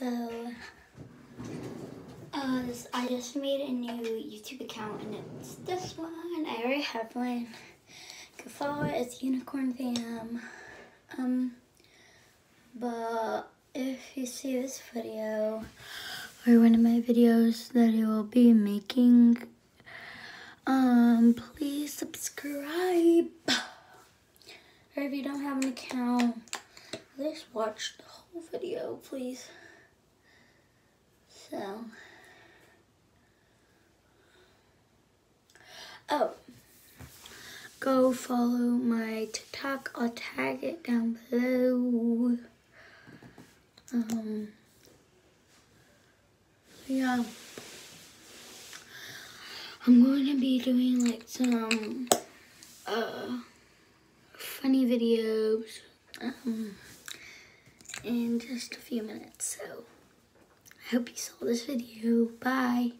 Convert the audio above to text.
So, uh, I just made a new YouTube account and it's this one. I already have one. You can follow it. It's Unicorn Fam. Um, but if you see this video or one of my videos that I will be making, um, please subscribe. Or if you don't have an account, just watch the whole video, please. Go follow my TikTok. I'll tag it down below. Um, yeah. I'm going to be doing like some, uh, funny videos, um, in just a few minutes. So, I hope you saw this video. Bye.